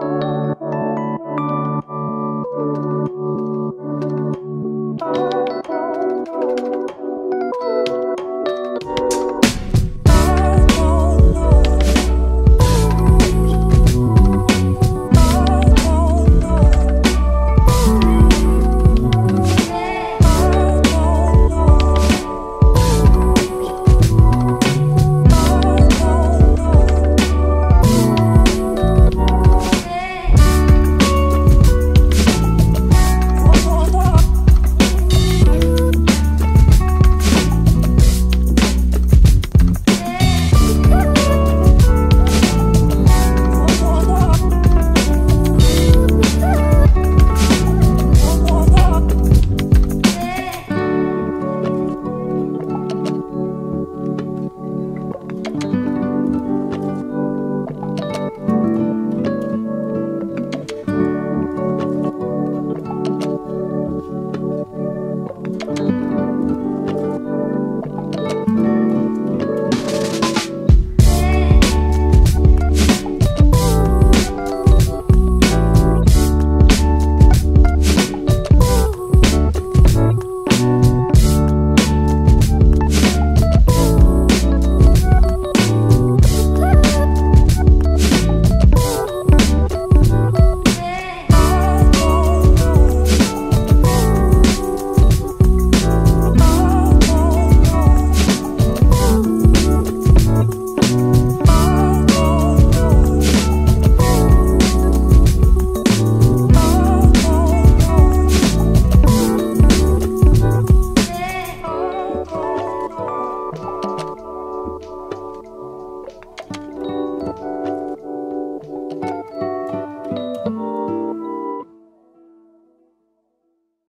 Música